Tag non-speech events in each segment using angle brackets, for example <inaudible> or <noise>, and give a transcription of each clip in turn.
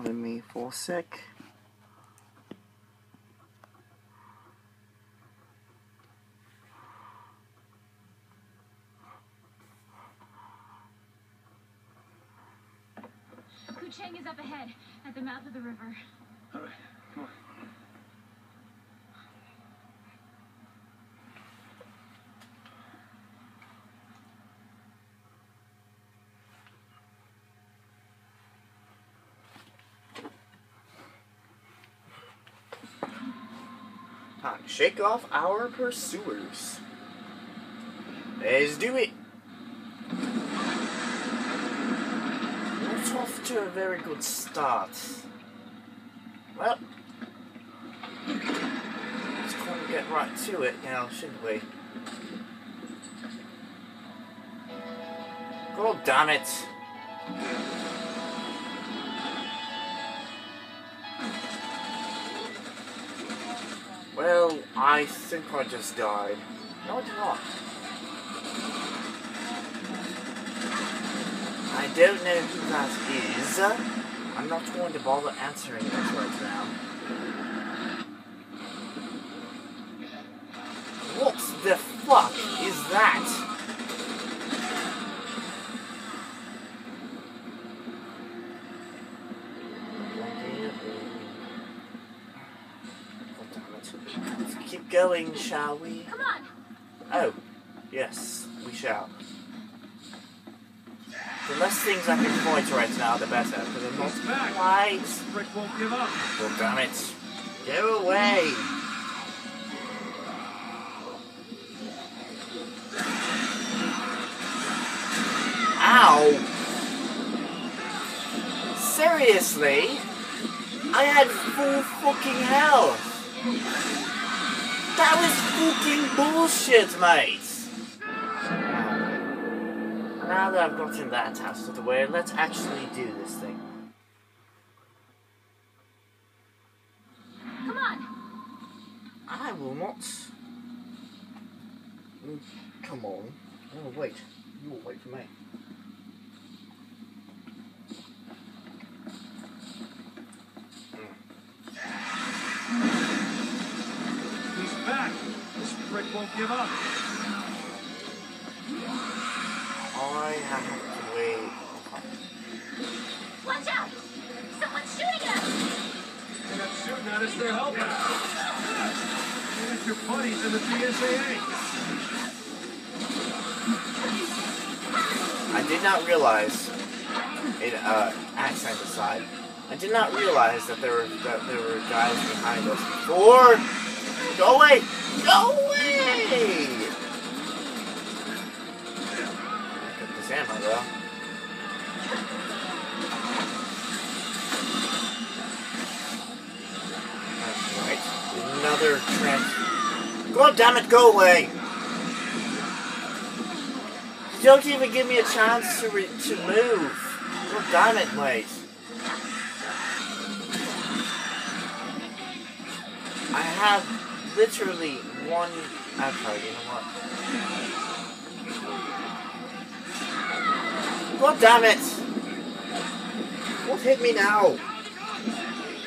bother me for a sec. Chang is up ahead, at the mouth of the river. All right, shake off our pursuers. Let's do it. Not off to a very good start. Well, let's go and get right to it now, shouldn't we? God damn it! I think I just died. No, I did not. I don't know who that is. I'm not going to bother answering it right now. Now, the better, because I'm not Back. quite. Rick won't give up. Oh, damn it. Go away! Ow! Seriously? I had full fucking health! That was fucking bullshit, mate! Now that I've gotten that out of the way, let's actually do this thing. Come on! I will not. Come on. Oh, wait. You will wait for me. He's back. This Rick won't give up. They're helping us. It's your buddies in the BSAA. I did not realize, in uh, accent aside, I did not realize that there were that there were guys behind us before. Go away! Go away! Get this ammo though. Right. Another. God damn it! Go away! You don't even give me a chance to to move. God damn it, wait. I have literally one. Okay, you know what? God damn it! What hit me now?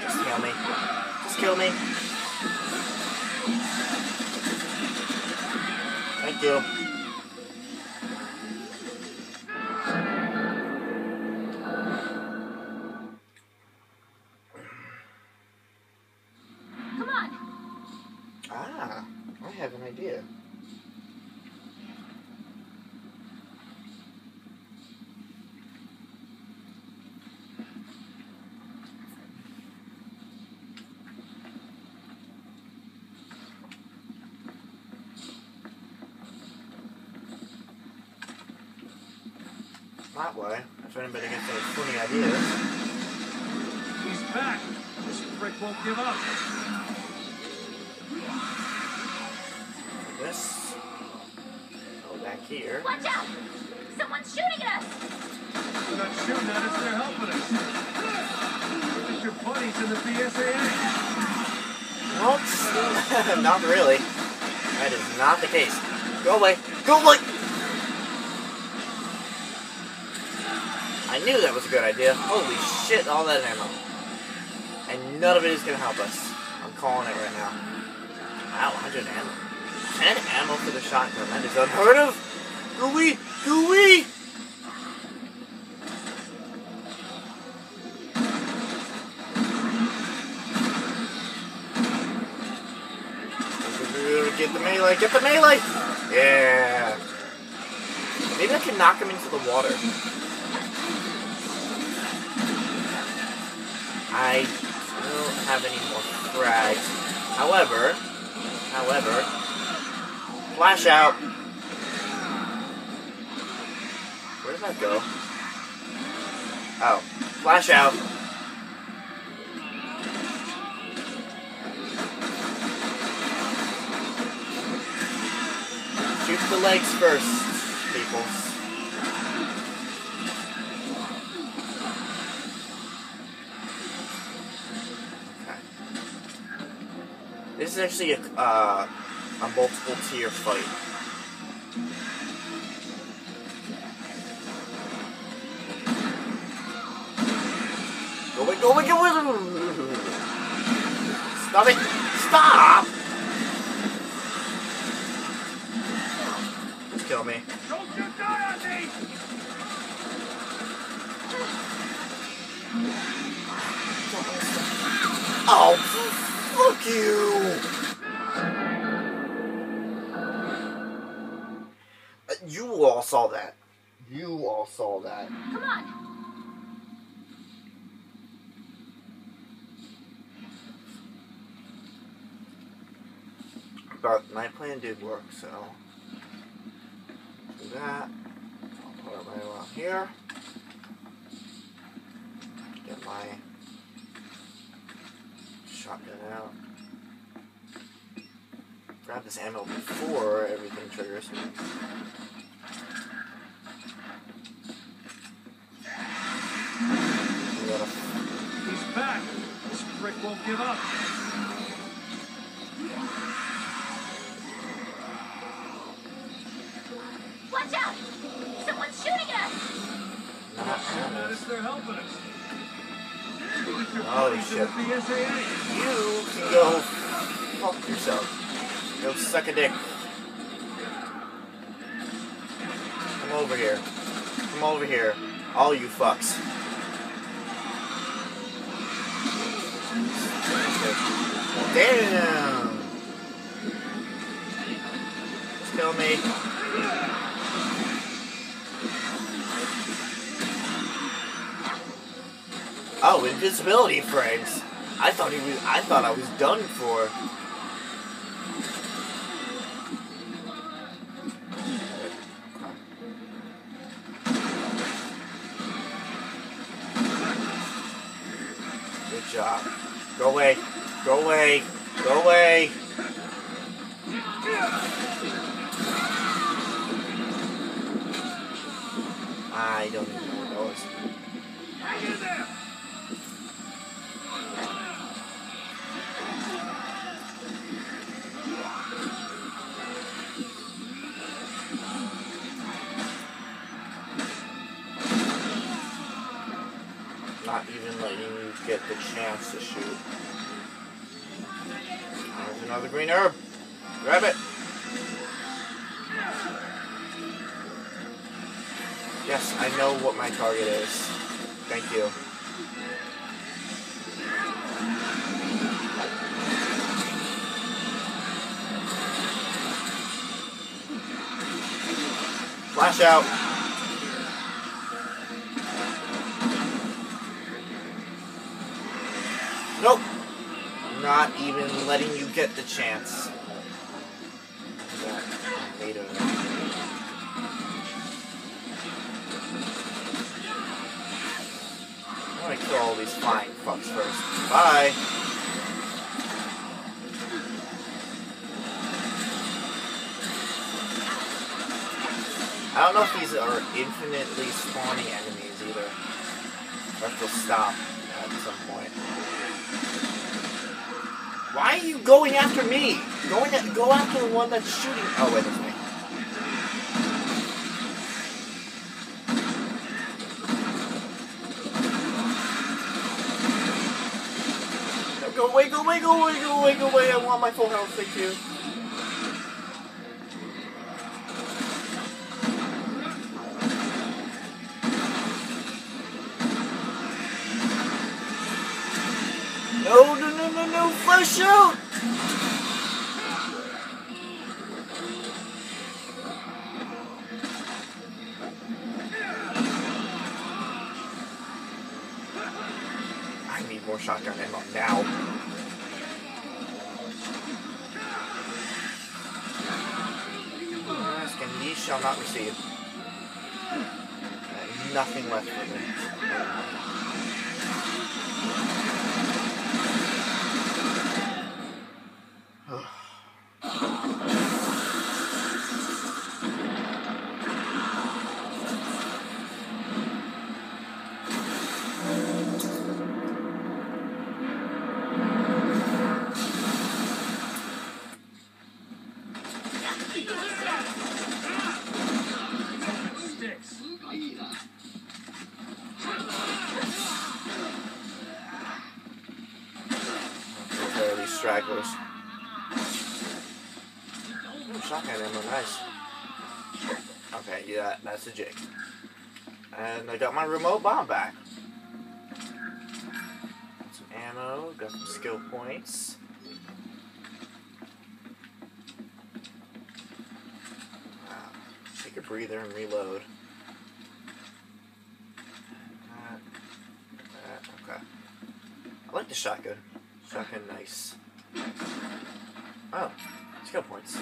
Just kill me. Just kill me. Thank you. That way, if anybody gets any funny ideas. He's back. This Rick won't give up. This. Go back here. Watch out! Someone's shooting at us! They're not shooting at us, they're helping us. It's your buddies in the BSAA. What? <laughs> not really. That is not the case. Go away. Go away! I knew that was a good idea. Holy shit, all that ammo. And none of it is gonna help us. I'm calling it right now. Wow, 100 ammo. 10 ammo for the shotgun. That is unheard of. Gooey! Gooey! Get the melee, get the melee! Yeah. Maybe I can knock him into the water. I don't have any more frags. However, however, flash out. Where did that go? Oh, flash out. Shoot the legs first, people. This is actually a, uh, a multiple tier fight. Go away, go away, go away! Stop it! Stop! Kill me. Don't you die on me! Oh, fuck you! All saw that. You all saw that. Come on. But my plan did work, so do that. I'll put it right around here. Get my shotgun out. Grab this ammo before everything triggers. Back. This prick won't give up. Watch out! Someone's shooting at us! not Shoot notice they're helping us. Put Holy shit. You can go fuck yourself. Go suck a dick. Come over here. Come over here. All you fucks. Damn! Kill me. Oh, invisibility frames. I thought he was. I thought I was done for. Go away. Go away. I don't even know what that was. Not even letting you get the chance to shoot. Another green herb. Grab it. Yes, I know what my target is. Thank you. Flash out. Not even letting you get the chance. I'm gonna kill all these flying fucks first. Bye. I don't know if these are infinitely spawning enemies either. Or if they'll stop at some point. Why are you going after me? Going at, go after the one that's shooting. Oh wait, it's me. Go away, go away, go away, go away, go away. I want my full health, thank you. Shotgun ammo now. Ask and ye shall not receive. Uh, nothing left for me. Shotgun ammo, nice. Okay, yeah, that's a jig. And I got my remote bomb back. Some ammo, got some skill points. Wow. Take a breather and reload. That, that, okay. I like the shotgun. Shotgun, nice. Oh, skill points.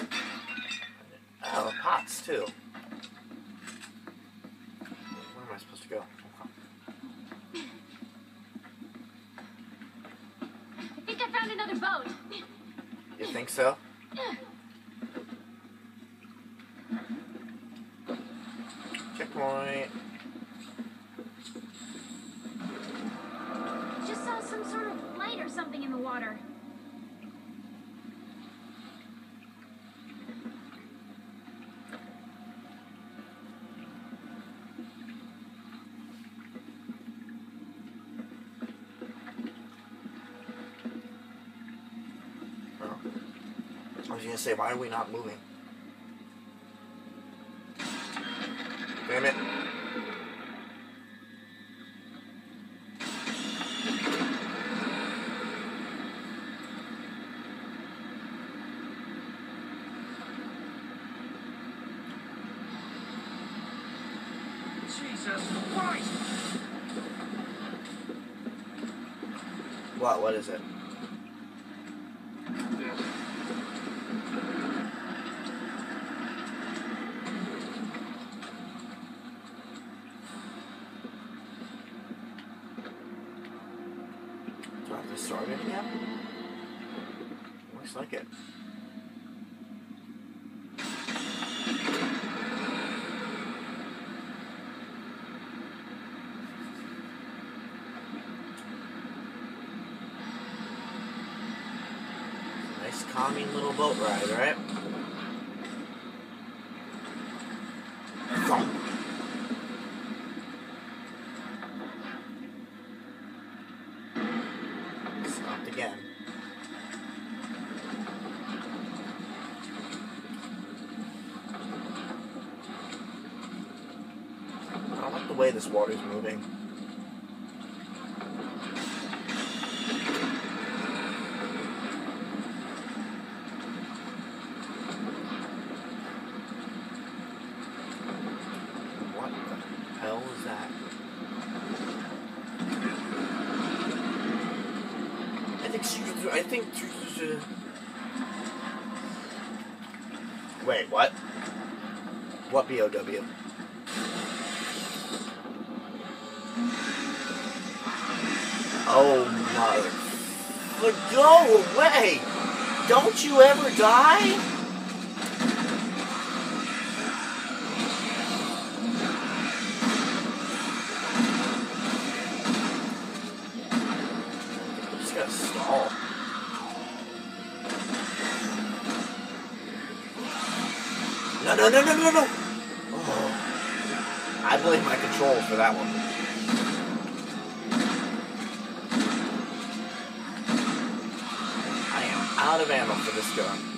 Oh, pots too. Where am I supposed to go? I think I found another boat. You think so? Checkpoint. Just saw some sort of light or something in the water. Oh. I was gonna say, why are we not moving? Damn it. Jesus Christ! What? What is it? Have to start it again? Looks like it. Nice calming little boat ride, right? Again. I like the way this water's moving. What the hell is that? I think. Wait, what? What BOW? Oh my. But go away! Don't you ever die? no, no, no, no, no. Oh. I blame my controls for that one. I am out of ammo for this gun.